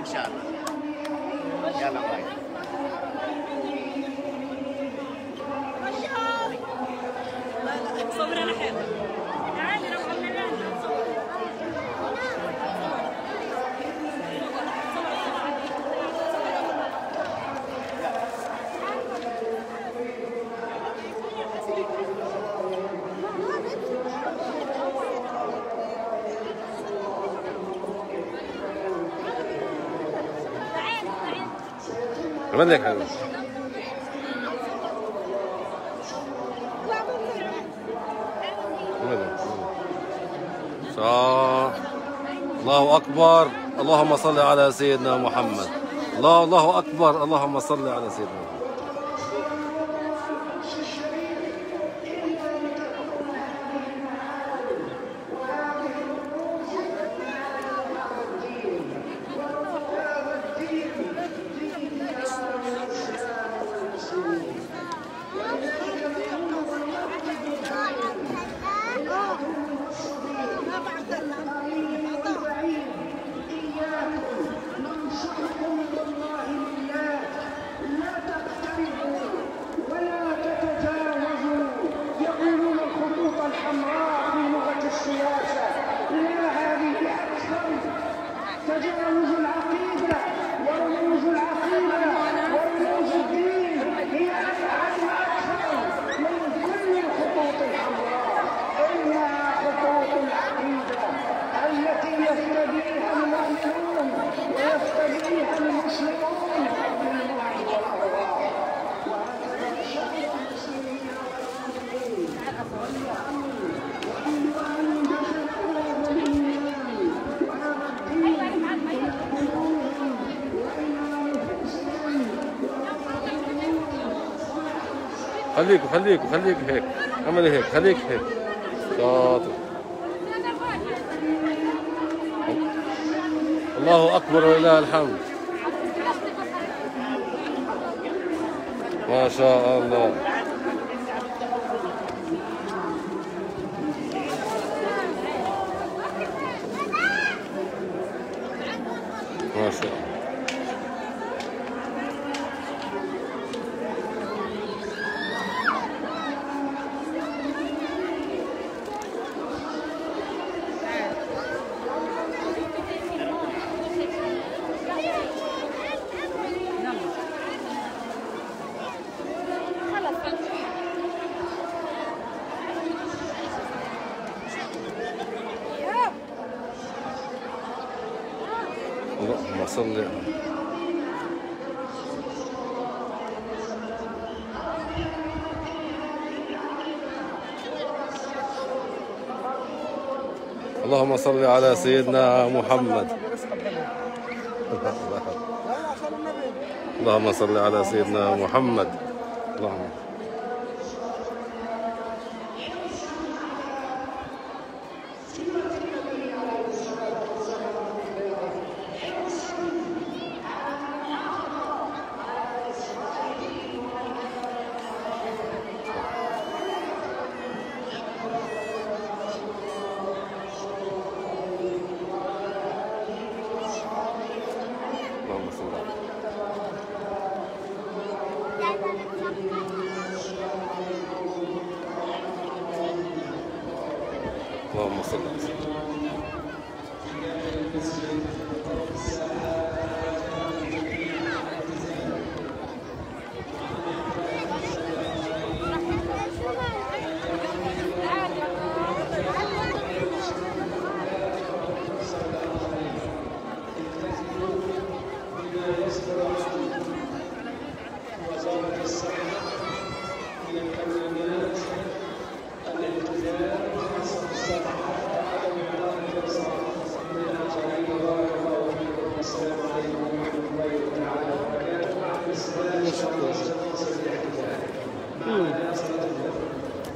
إن شاء الله. يلا باي. صبر أنا حلو لك حبيبي. صح. الله أكبر. اللهم صل على سيدنا محمد. الله الله أكبر. اللهم صل على سيدنا محمد. خليك خليك خليك هيك. اعمل هيك خليك هيك. شاطر. الله أكبر ولله الحمد. ما شاء الله. ما شاء الله اللهم صل على اللهم صل على سيدنا محمد. اللهم صل على سيدنا محمد. اللهم اللهم صل على اللهم صل على سيدنا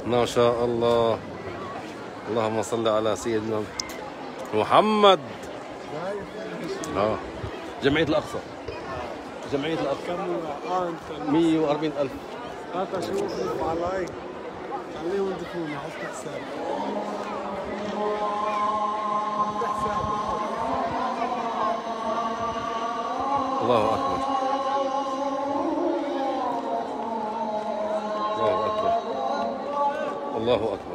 ما شاء الله. اللهم صل على سيدنا محمد. آه. جمعية الأقصى. جمعية الأقصى. كم آه انت 140 ألف. هات علي خليهم حط الله أكبر. الله أكبر.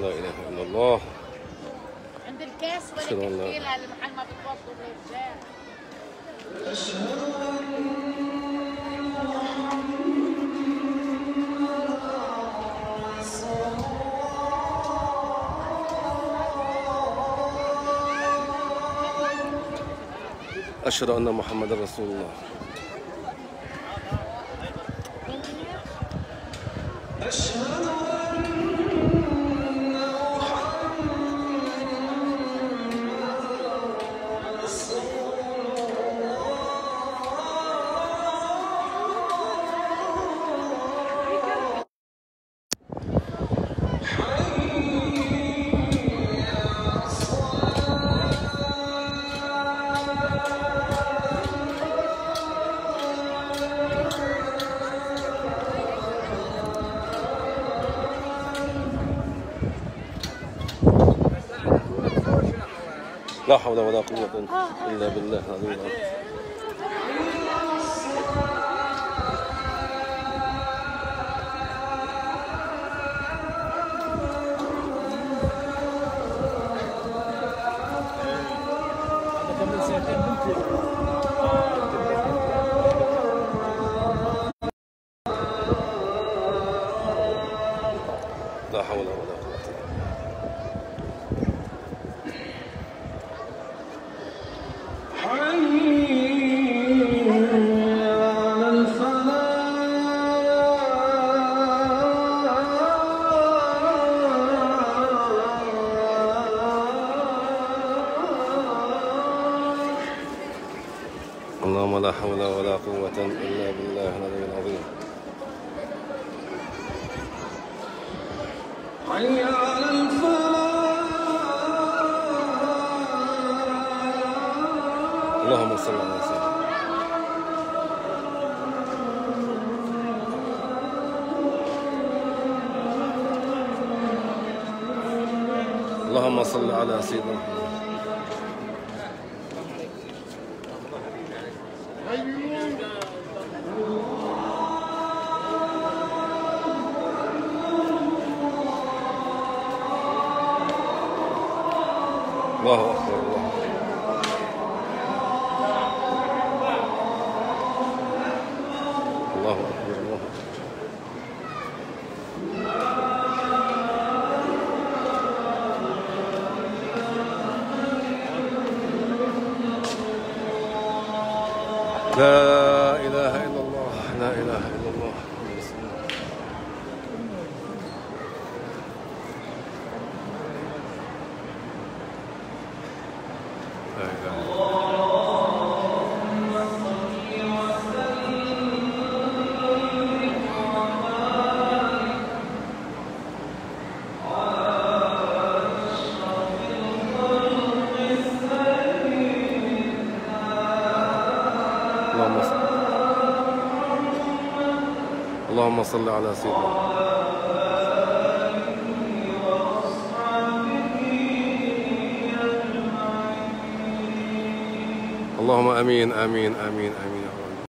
لا إله إلا الله. عند الكاس أشهد ولا أن لا- تحكيلها لمحل ما بتوضوا الرجال أشهد أن محمد رسول الله. لا حول ولا قوة إلا بالله العلي العظيم. لا حول ولا قوة اللهم لا حول ولا قوة إلا بالله العلي العظيم. اللهم صل على سيدنا اللهم صل على سيدنا محمد. الله أكبر الله الله أكبر الله أكبر. لا إله إلا الله لا إله إلا الله محمد رسول الله لا إله إلا الله اللهم صل اللهم صل على سيدنا اللهم آمين آمين آمين آمين.